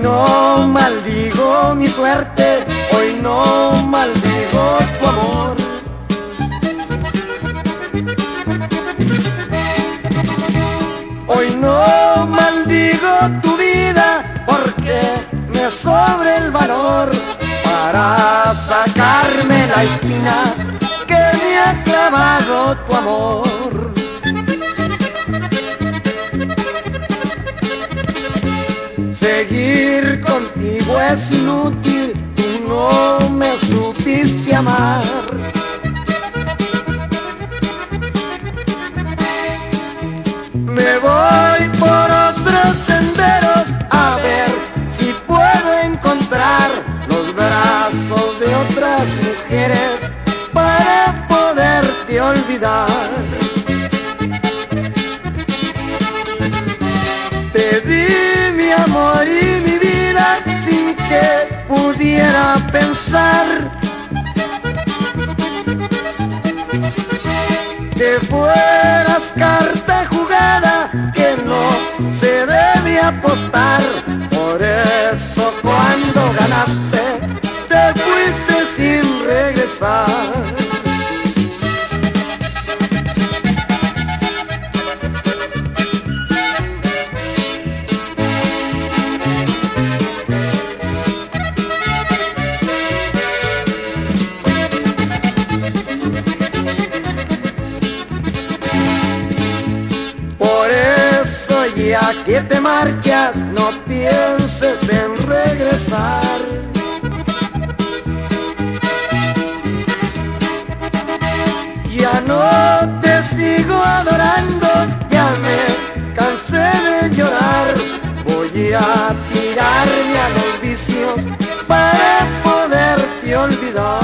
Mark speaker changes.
Speaker 1: no maldigo mi suerte, hoy no maldigo tu amor. Hoy no maldigo tu vida porque me sobre el valor para sacarme la espina que me ha clavado tu amor. Es inútil, tú no me supiste amar. Me voy por otros senderos a ver si puedo encontrar los brazos de otras mujeres para poderte olvidar. Pudiera pensar que fueras carta jugada que no se debe apostar. Por eso cuando ganaste te fuiste sin regresar. el día que te marchas no pienses en regresar. Ya no te sigo adorando, ya me cansé de llorar. Voy a tirarme a los vicios para poderte olvidar.